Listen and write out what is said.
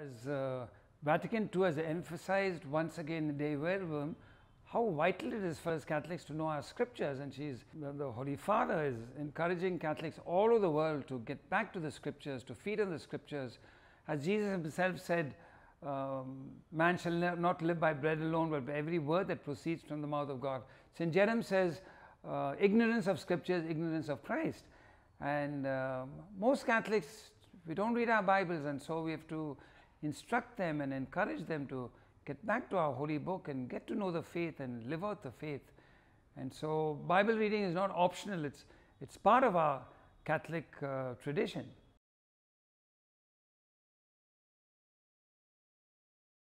As uh, Vatican II has emphasized once again in Dei Verbum, how vital it is for us Catholics to know our scriptures and she's, the Holy Father is encouraging Catholics all over the world to get back to the scriptures, to feed on the scriptures. As Jesus himself said, um, man shall not live by bread alone but by every word that proceeds from the mouth of God. St. Jerome says, uh, ignorance of scriptures, ignorance of Christ. And uh, most Catholics, we don't read our Bibles and so we have to instruct them and encourage them to get back to our holy book and get to know the faith and live out the faith. And so Bible reading is not optional, it's, it's part of our Catholic uh, tradition.